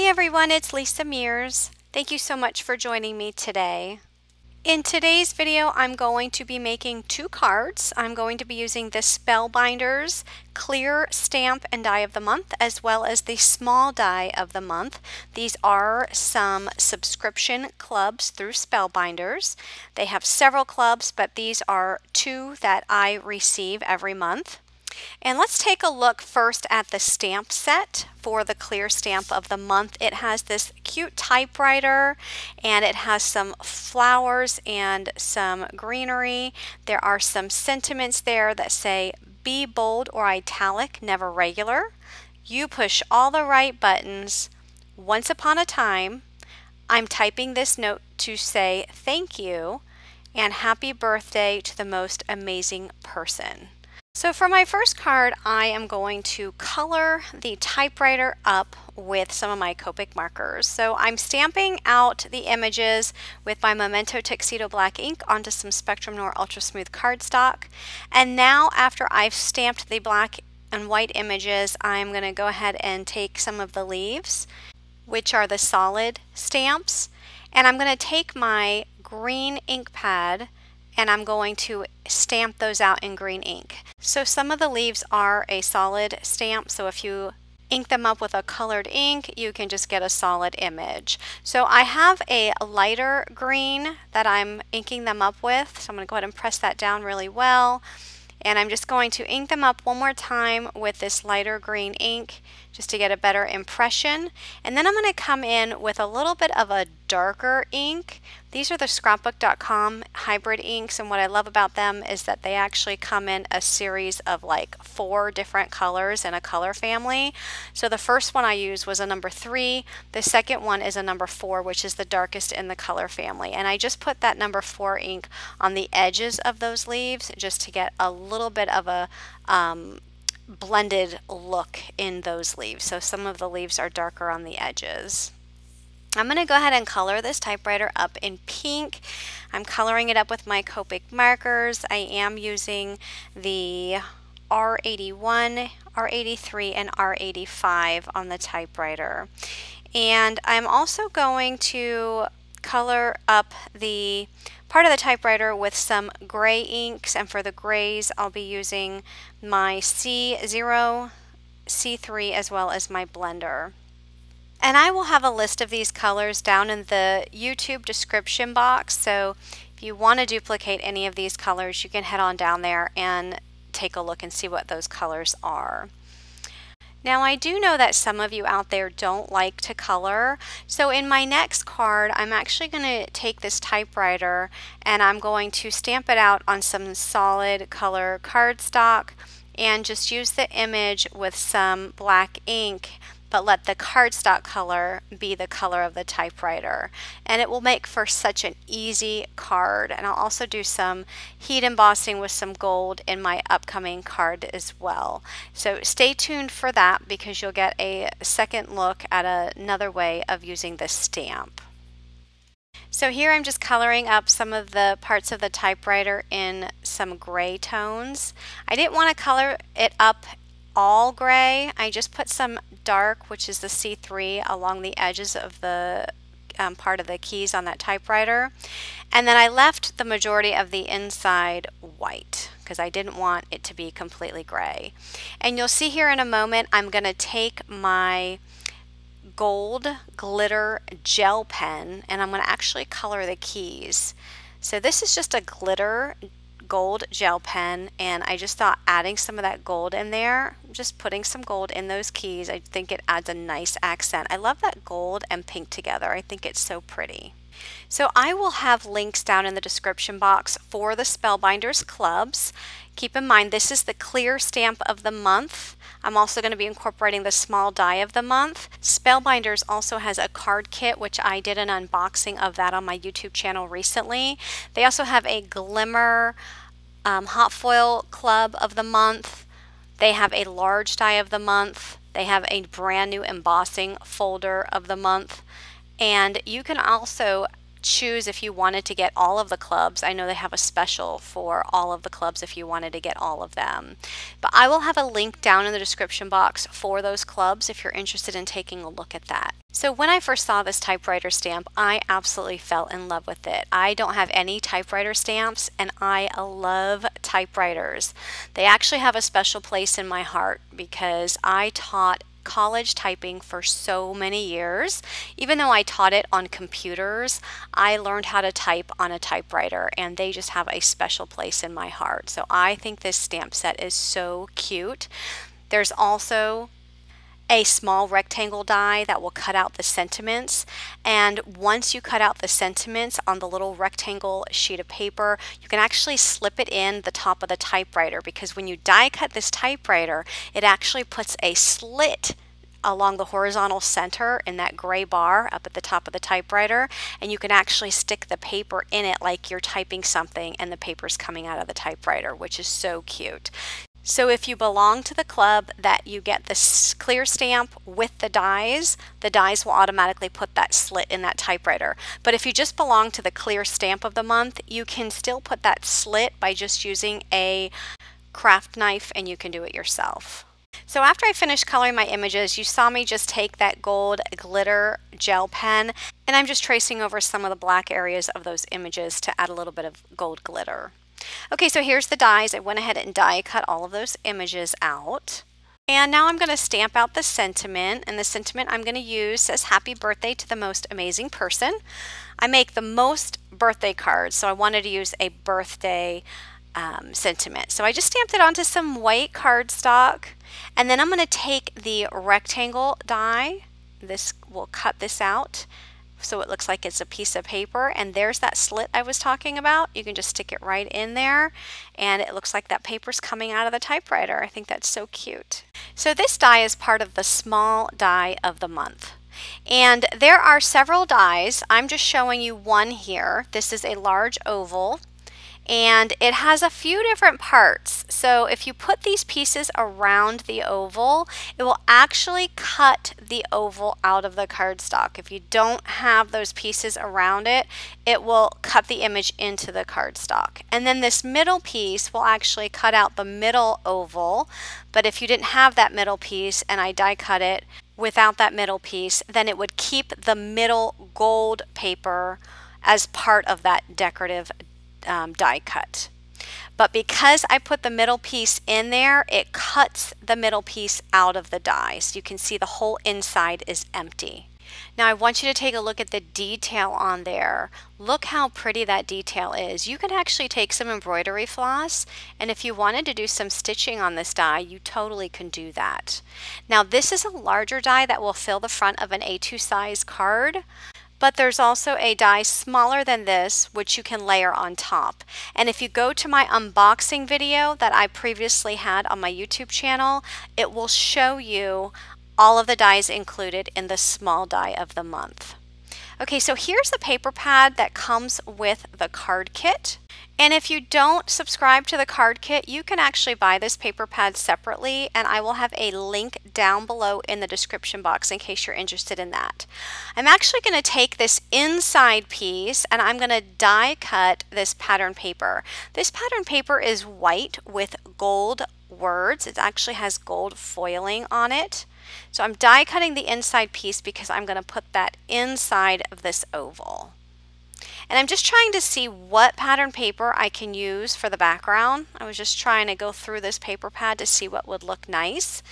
Hi everyone, it's Lisa Mears. Thank you so much for joining me today. In today's video, I'm going to be making two cards. I'm going to be using the Spellbinders Clear Stamp and Die of the Month, as well as the Small Die of the Month. These are some subscription clubs through Spellbinders. They have several clubs, but these are two that I receive every month. And let's take a look first at the stamp set for the clear stamp of the month. It has this cute typewriter and it has some flowers and some greenery. There are some sentiments there that say be bold or italic, never regular. You push all the right buttons. Once upon a time, I'm typing this note to say thank you and happy birthday to the most amazing person. So for my first card, I am going to color the typewriter up with some of my Copic markers. So I'm stamping out the images with my Memento Tuxedo Black ink onto some Spectrum Noir Ultra Smooth cardstock. And now after I've stamped the black and white images, I'm going to go ahead and take some of the leaves, which are the solid stamps, and I'm going to take my green ink pad and I'm going to stamp those out in green ink. So some of the leaves are a solid stamp, so if you ink them up with a colored ink, you can just get a solid image. So I have a lighter green that I'm inking them up with, so I'm going to go ahead and press that down really well. And I'm just going to ink them up one more time with this lighter green ink just to get a better impression. And then I'm going to come in with a little bit of a darker ink. These are the scrapbook.com hybrid inks and what I love about them is that they actually come in a series of like four different colors in a color family. So the first one I used was a number three. The second one is a number four which is the darkest in the color family and I just put that number four ink on the edges of those leaves just to get a little bit of a um, blended look in those leaves. So some of the leaves are darker on the edges. I'm going to go ahead and color this typewriter up in pink. I'm coloring it up with my Copic markers. I am using the R81, R83, and R85 on the typewriter. And I'm also going to color up the part of the typewriter with some gray inks and for the grays I'll be using my C0, C3 as well as my blender. And I will have a list of these colors down in the YouTube description box so if you want to duplicate any of these colors you can head on down there and take a look and see what those colors are. Now I do know that some of you out there don't like to color, so in my next card I'm actually going to take this typewriter and I'm going to stamp it out on some solid color cardstock and just use the image with some black ink but let the cardstock color be the color of the typewriter. And it will make for such an easy card. And I'll also do some heat embossing with some gold in my upcoming card as well. So stay tuned for that because you'll get a second look at another way of using this stamp. So here I'm just coloring up some of the parts of the typewriter in some gray tones. I didn't want to color it up all gray. I just put some dark, which is the C3, along the edges of the um, part of the keys on that typewriter. And then I left the majority of the inside white because I didn't want it to be completely gray. And you'll see here in a moment, I'm going to take my gold glitter gel pen and I'm going to actually color the keys. So this is just a glitter gold gel pen and I just thought adding some of that gold in there, just putting some gold in those keys, I think it adds a nice accent. I love that gold and pink together. I think it's so pretty. So I will have links down in the description box for the Spellbinders clubs. Keep in mind this is the clear stamp of the month. I'm also going to be incorporating the small die of the month. Spellbinders also has a card kit, which I did an unboxing of that on my YouTube channel recently. They also have a glimmer um, hot foil club of the month. They have a large die of the month. They have a brand new embossing folder of the month. And you can also choose if you wanted to get all of the clubs. I know they have a special for all of the clubs if you wanted to get all of them. But I will have a link down in the description box for those clubs if you're interested in taking a look at that. So when I first saw this typewriter stamp, I absolutely fell in love with it. I don't have any typewriter stamps and I love typewriters. They actually have a special place in my heart because I taught college typing for so many years. Even though I taught it on computers, I learned how to type on a typewriter and they just have a special place in my heart. So I think this stamp set is so cute. There's also a small rectangle die that will cut out the sentiments and once you cut out the sentiments on the little rectangle sheet of paper you can actually slip it in the top of the typewriter because when you die cut this typewriter it actually puts a slit along the horizontal center in that gray bar up at the top of the typewriter and you can actually stick the paper in it like you're typing something and the paper's coming out of the typewriter which is so cute. So if you belong to the club that you get this clear stamp with the dies, the dies will automatically put that slit in that typewriter. But if you just belong to the clear stamp of the month, you can still put that slit by just using a craft knife and you can do it yourself. So after I finished coloring my images, you saw me just take that gold glitter gel pen and I'm just tracing over some of the black areas of those images to add a little bit of gold glitter. Okay, so here's the dies. I went ahead and die cut all of those images out. And now I'm going to stamp out the sentiment, and the sentiment I'm going to use says happy birthday to the most amazing person. I make the most birthday cards, so I wanted to use a birthday um, sentiment. So I just stamped it onto some white cardstock, and then I'm going to take the rectangle die, this will cut this out, so it looks like it's a piece of paper. And there's that slit I was talking about. You can just stick it right in there and it looks like that paper's coming out of the typewriter. I think that's so cute. So this die is part of the small die of the month. And there are several dies. I'm just showing you one here. This is a large oval and it has a few different parts. So if you put these pieces around the oval, it will actually cut the oval out of the cardstock. If you don't have those pieces around it, it will cut the image into the cardstock. And then this middle piece will actually cut out the middle oval, but if you didn't have that middle piece and I die cut it without that middle piece, then it would keep the middle gold paper as part of that decorative um, die cut. But because I put the middle piece in there, it cuts the middle piece out of the die. So you can see the whole inside is empty. Now I want you to take a look at the detail on there. Look how pretty that detail is. You can actually take some embroidery floss and if you wanted to do some stitching on this die, you totally can do that. Now this is a larger die that will fill the front of an A2 size card but there's also a die smaller than this which you can layer on top. And if you go to my unboxing video that I previously had on my YouTube channel, it will show you all of the dies included in the small die of the month. Okay, so here's the paper pad that comes with the card kit. And if you don't subscribe to the card kit, you can actually buy this paper pad separately and I will have a link down below in the description box in case you're interested in that. I'm actually going to take this inside piece and I'm going to die cut this pattern paper. This pattern paper is white with gold words. It actually has gold foiling on it. So I'm die cutting the inside piece because I'm going to put that inside of this oval. And I'm just trying to see what pattern paper I can use for the background. I was just trying to go through this paper pad to see what would look nice.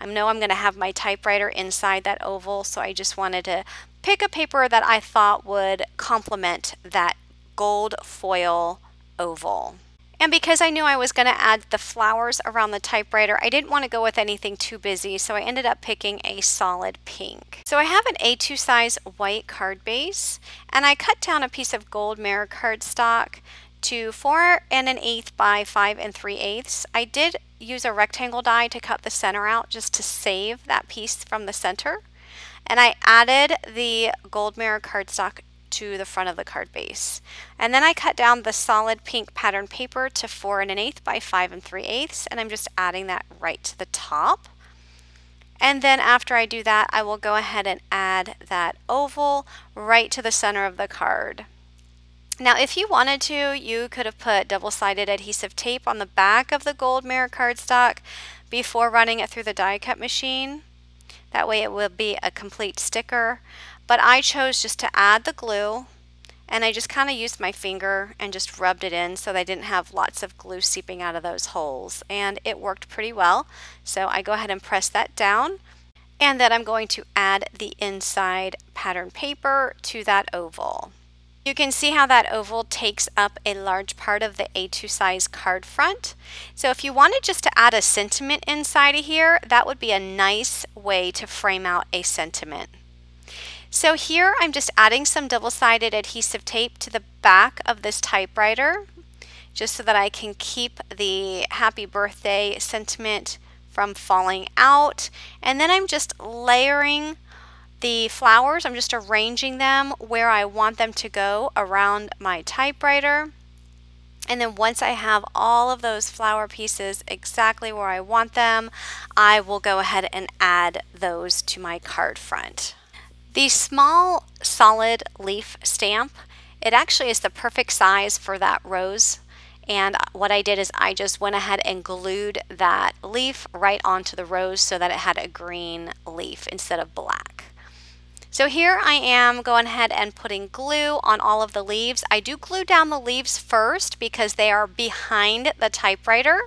I know I'm going to have my typewriter inside that oval, so I just wanted to pick a paper that I thought would complement that gold foil oval. And because I knew I was going to add the flowers around the typewriter, I didn't want to go with anything too busy, so I ended up picking a solid pink. So I have an A2 size white card base, and I cut down a piece of gold mirror cardstock to 4 and an eighth by 5 and 3 eighths. I did use a rectangle die to cut the center out just to save that piece from the center. And I added the gold mirror cardstock to the front of the card base. And then I cut down the solid pink pattern paper to 4 and an eighth by 5 and 3 eighths and I'm just adding that right to the top. And then after I do that, I will go ahead and add that oval right to the center of the card. Now, if you wanted to, you could have put double-sided adhesive tape on the back of the gold mirror cardstock before running it through the die cut machine. That way it will be a complete sticker. But I chose just to add the glue and I just kind of used my finger and just rubbed it in so that I didn't have lots of glue seeping out of those holes. And it worked pretty well. So I go ahead and press that down. And then I'm going to add the inside pattern paper to that oval. You can see how that oval takes up a large part of the A2 size card front. So if you wanted just to add a sentiment inside of here, that would be a nice way to frame out a sentiment. So here I'm just adding some double-sided adhesive tape to the back of this typewriter just so that I can keep the happy birthday sentiment from falling out. And then I'm just layering the flowers. I'm just arranging them where I want them to go around my typewriter. And then once I have all of those flower pieces exactly where I want them, I will go ahead and add those to my card front. The small solid leaf stamp, it actually is the perfect size for that rose. And what I did is I just went ahead and glued that leaf right onto the rose so that it had a green leaf instead of black. So here I am going ahead and putting glue on all of the leaves. I do glue down the leaves first because they are behind the typewriter.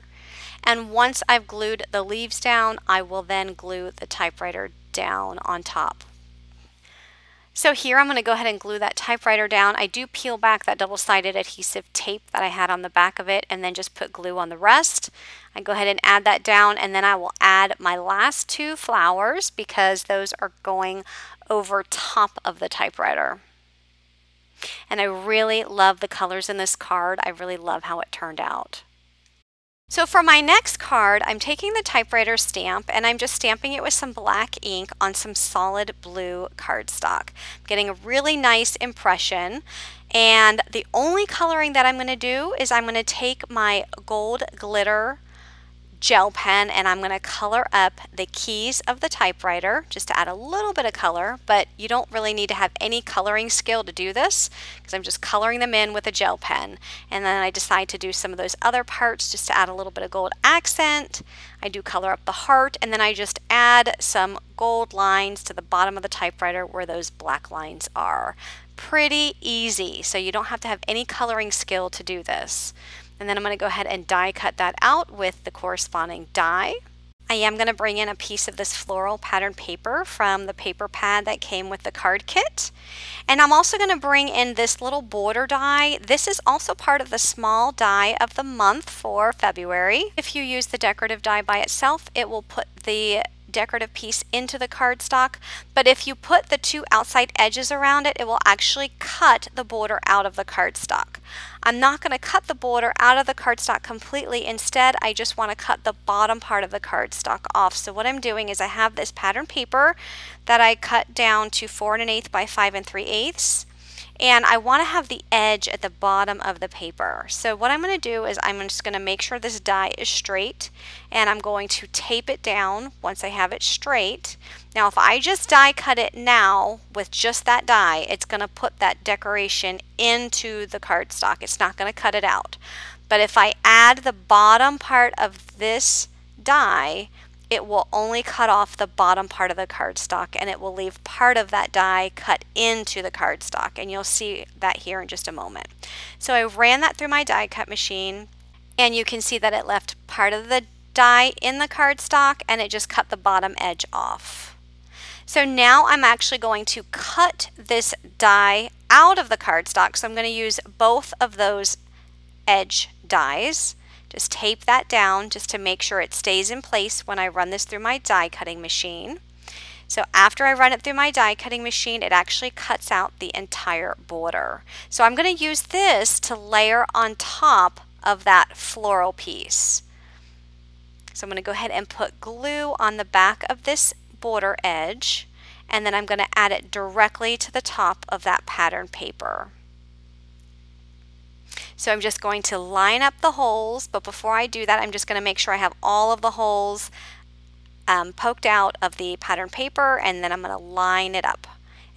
And once I've glued the leaves down, I will then glue the typewriter down on top. So here I'm going to go ahead and glue that typewriter down. I do peel back that double-sided adhesive tape that I had on the back of it and then just put glue on the rest. I go ahead and add that down and then I will add my last two flowers because those are going over top of the typewriter. And I really love the colors in this card. I really love how it turned out. So for my next card, I'm taking the typewriter stamp and I'm just stamping it with some black ink on some solid blue cardstock. I'm getting a really nice impression. And the only coloring that I'm going to do is I'm going to take my gold glitter gel pen and I'm going to color up the keys of the typewriter just to add a little bit of color, but you don't really need to have any coloring skill to do this because I'm just coloring them in with a gel pen. And then I decide to do some of those other parts just to add a little bit of gold accent. I do color up the heart and then I just add some gold lines to the bottom of the typewriter where those black lines are. Pretty easy, so you don't have to have any coloring skill to do this. And then I'm going to go ahead and die cut that out with the corresponding die. I am going to bring in a piece of this floral pattern paper from the paper pad that came with the card kit. And I'm also going to bring in this little border die. This is also part of the small die of the month for February. If you use the decorative die by itself, it will put the decorative piece into the cardstock, but if you put the two outside edges around it, it will actually cut the border out of the cardstock. I'm not going to cut the border out of the cardstock completely. Instead, I just want to cut the bottom part of the cardstock off. So what I'm doing is I have this pattern paper that I cut down to 4 and an eighth by 5 and 3 eighths and I want to have the edge at the bottom of the paper. So what I'm going to do is I'm just going to make sure this die is straight and I'm going to tape it down once I have it straight. Now if I just die cut it now with just that die, it's going to put that decoration into the cardstock. It's not going to cut it out. But if I add the bottom part of this die, it will only cut off the bottom part of the cardstock and it will leave part of that die cut into the cardstock and you'll see that here in just a moment. So I ran that through my die cut machine and you can see that it left part of the die in the cardstock and it just cut the bottom edge off. So now I'm actually going to cut this die out of the cardstock. So I'm going to use both of those edge dies just tape that down just to make sure it stays in place when I run this through my die cutting machine. So after I run it through my die cutting machine, it actually cuts out the entire border. So I'm going to use this to layer on top of that floral piece. So I'm going to go ahead and put glue on the back of this border edge and then I'm going to add it directly to the top of that pattern paper. So I'm just going to line up the holes, but before I do that, I'm just going to make sure I have all of the holes um, poked out of the pattern paper, and then I'm going to line it up.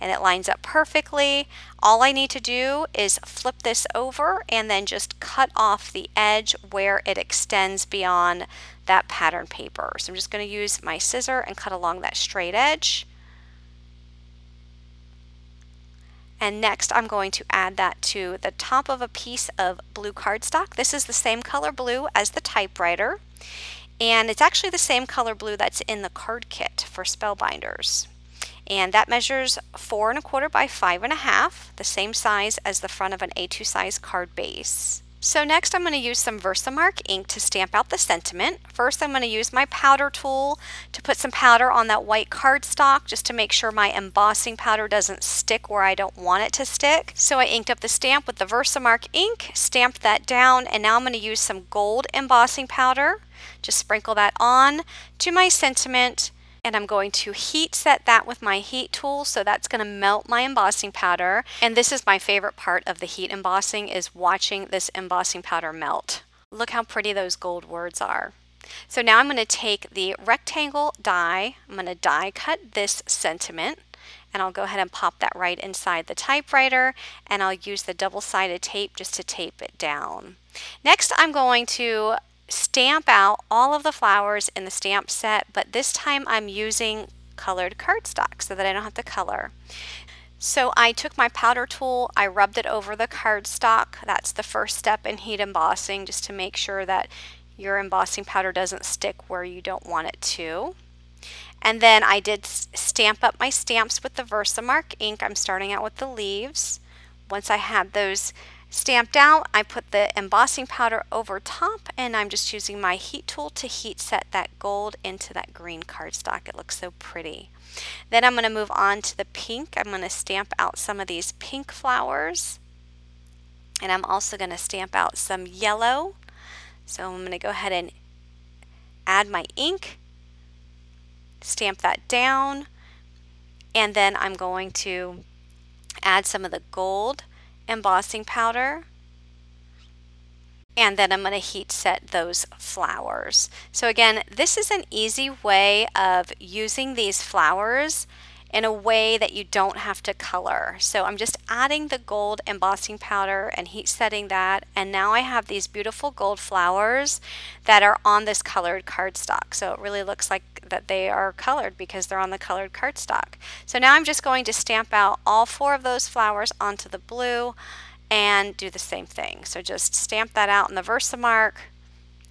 and it lines up perfectly. All I need to do is flip this over and then just cut off the edge where it extends beyond that pattern paper. So I'm just going to use my scissor and cut along that straight edge. And next I'm going to add that to the top of a piece of blue cardstock. This is the same color blue as the typewriter. And it's actually the same color blue that's in the card kit for spellbinders. And that measures four and a quarter by five and a half, the same size as the front of an A2 size card base. So next I'm going to use some Versamark ink to stamp out the sentiment. First I'm going to use my powder tool to put some powder on that white cardstock just to make sure my embossing powder doesn't stick where I don't want it to stick. So I inked up the stamp with the Versamark ink, stamped that down, and now I'm going to use some gold embossing powder. Just sprinkle that on to my sentiment and I'm going to heat set that with my heat tool so that's going to melt my embossing powder and this is my favorite part of the heat embossing is watching this embossing powder melt. Look how pretty those gold words are. So now I'm going to take the rectangle die, I'm going to die cut this sentiment and I'll go ahead and pop that right inside the typewriter and I'll use the double-sided tape just to tape it down. Next I'm going to stamp out all of the flowers in the stamp set, but this time I'm using colored cardstock so that I don't have to color. So I took my powder tool, I rubbed it over the cardstock. That's the first step in heat embossing, just to make sure that your embossing powder doesn't stick where you don't want it to. And then I did stamp up my stamps with the Versamark ink. I'm starting out with the leaves. Once I had those stamped out. I put the embossing powder over top and I'm just using my heat tool to heat set that gold into that green cardstock. It looks so pretty. Then I'm going to move on to the pink. I'm going to stamp out some of these pink flowers. And I'm also going to stamp out some yellow. So I'm going to go ahead and add my ink, stamp that down, and then I'm going to add some of the gold embossing powder and then I'm going to heat set those flowers. So again, this is an easy way of using these flowers in a way that you don't have to color. So I'm just adding the gold embossing powder and heat setting that and now I have these beautiful gold flowers that are on this colored cardstock. So it really looks like that they are colored because they're on the colored cardstock. So now I'm just going to stamp out all four of those flowers onto the blue and do the same thing. So just stamp that out in the Versamark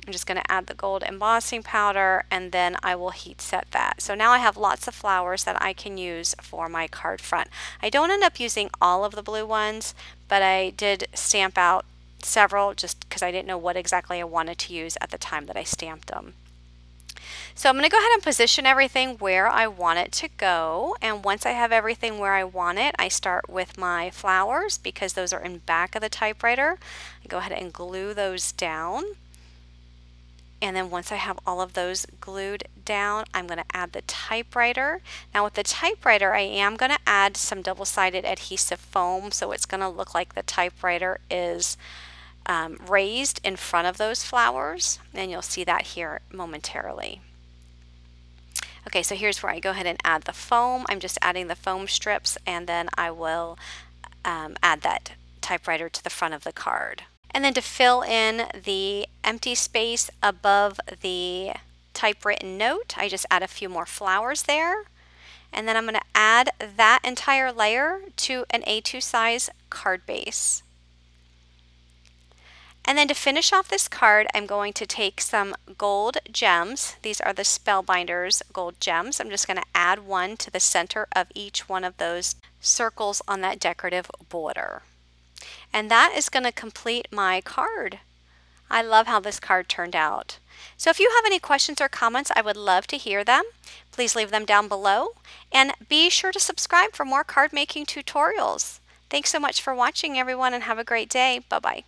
I'm just going to add the gold embossing powder and then I will heat set that. So now I have lots of flowers that I can use for my card front. I don't end up using all of the blue ones, but I did stamp out several just because I didn't know what exactly I wanted to use at the time that I stamped them. So I'm going to go ahead and position everything where I want it to go. And once I have everything where I want it, I start with my flowers because those are in back of the typewriter. I go ahead and glue those down. And then once I have all of those glued down, I'm going to add the typewriter. Now with the typewriter, I am going to add some double-sided adhesive foam so it's going to look like the typewriter is um, raised in front of those flowers. And you'll see that here momentarily. Okay, so here's where I go ahead and add the foam. I'm just adding the foam strips and then I will um, add that typewriter to the front of the card. And then to fill in the empty space above the typewritten note, I just add a few more flowers there. And then I'm going to add that entire layer to an A2 size card base. And then to finish off this card, I'm going to take some gold gems. These are the Spellbinders gold gems. I'm just going to add one to the center of each one of those circles on that decorative border. And that is going to complete my card. I love how this card turned out. So if you have any questions or comments, I would love to hear them. Please leave them down below. And be sure to subscribe for more card making tutorials. Thanks so much for watching everyone and have a great day. Bye-bye.